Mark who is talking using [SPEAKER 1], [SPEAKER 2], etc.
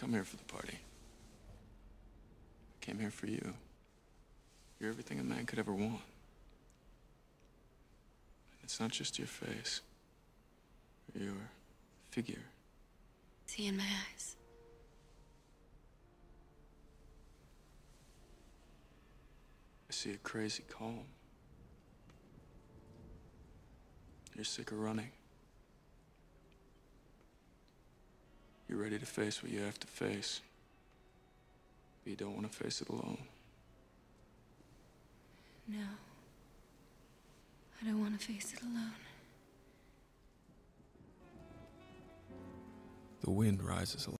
[SPEAKER 1] come here for the party. I came here for you. You're everything a man could ever want. And it's not just your face, your figure.
[SPEAKER 2] See in my eyes.
[SPEAKER 1] I see a crazy calm. You're sick of running. You're ready to face what you have to face. But you don't want to face it alone.
[SPEAKER 2] No. I don't want to face it alone.
[SPEAKER 1] The wind rises a